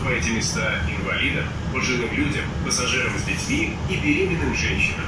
Уступайте места инвалидам, пожилым людям, пассажирам с детьми и беременным женщинам.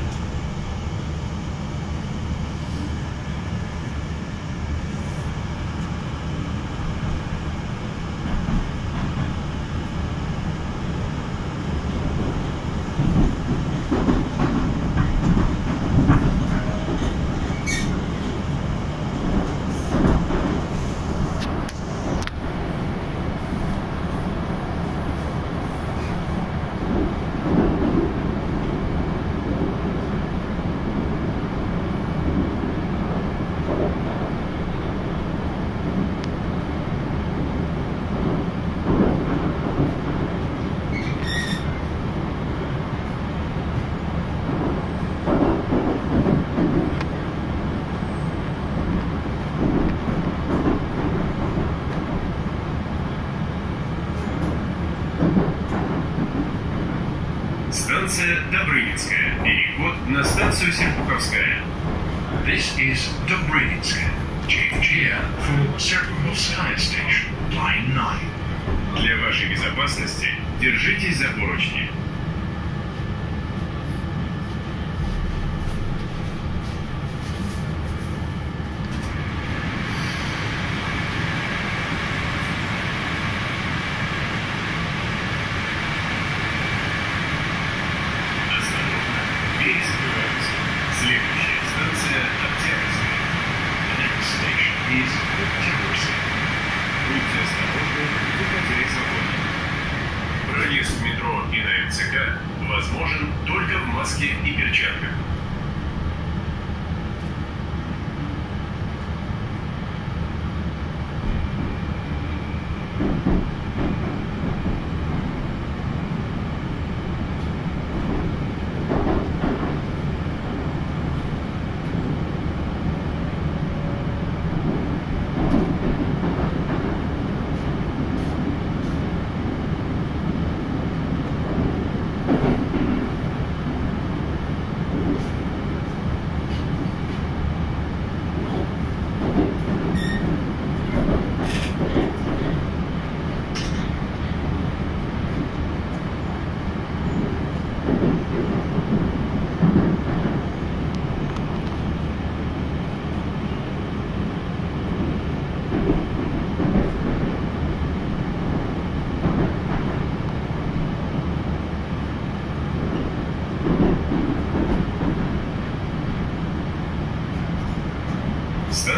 Станция Добрынинская. Переход на станцию Серпуховская. This is Dobrinitska. Change here for Serpukovskaya Station, line 9. Для вашей безопасности держитесь за поручни. Осторожно, двери закрываются. Следующая станция Октябрьская. The next station is Oktyabrsk. Будьте осторожны, выходя из вагона. Проезд в МЦК возможен только в маске и перчатках.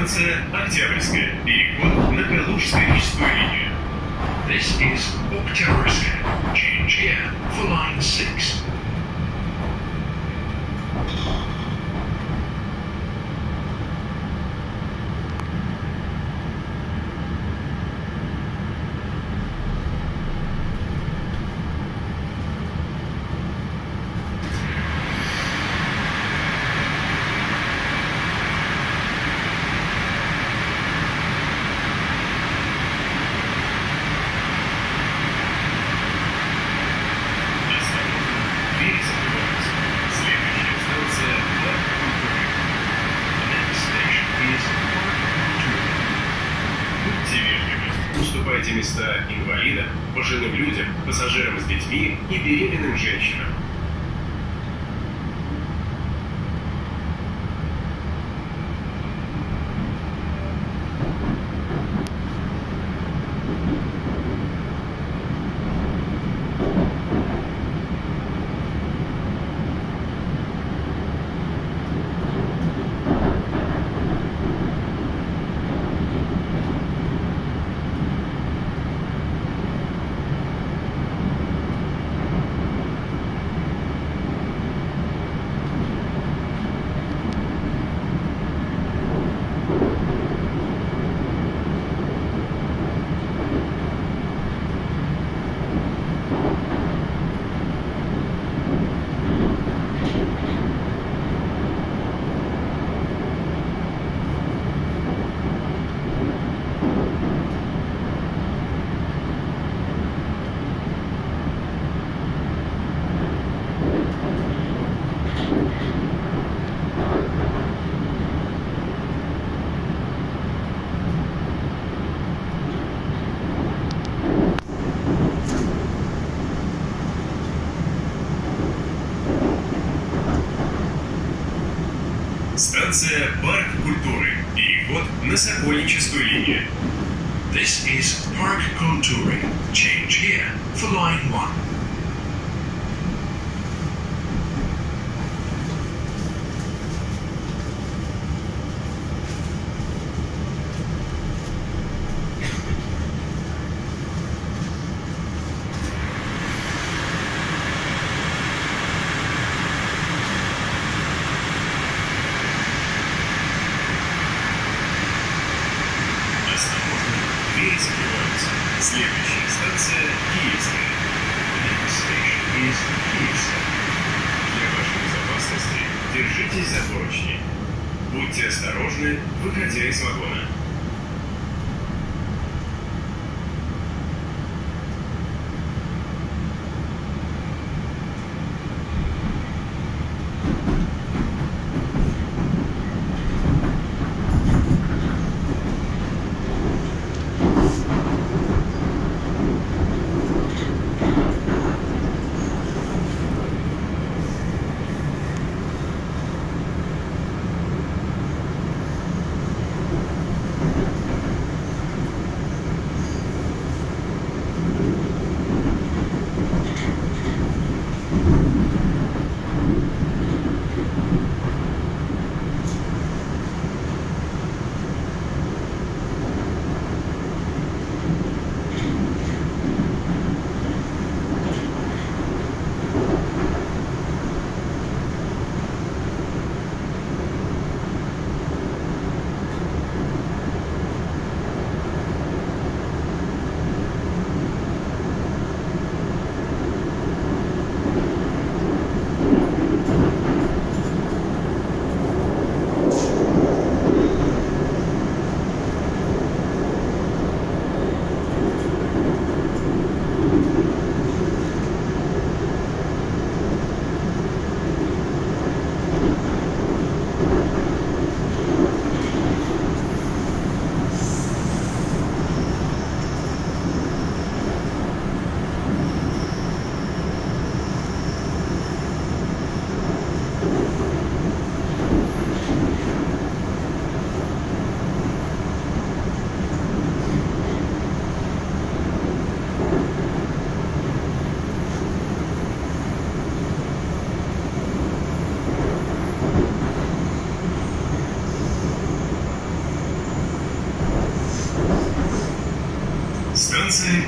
Станция Октябрьская. Переход на Калужско-Рижскую линию. This is Oktyabrsk. Change here for line 6. Осторожно, двери закрываются. Следующая станция Парк культуры. The next station is Park Cultura. Будьте вежливы. Уступайте места инвалидам, пожилым людям, пассажирам с детьми и беременным женщинам. Станция Парк культуры. Переход на Сокольническую линию. This is Park Kulturi. Change here for line 1. Осторожно, двери закрываются. Следующая станция Киевская. Next station is Kievska. Для вашей безопасности держитесь за поручни. Будьте осторожны, выходя из вагона.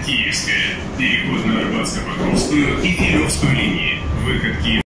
Киевская. Переход на Арбатско-Покровскую и Филевскую линии. Выход Киев.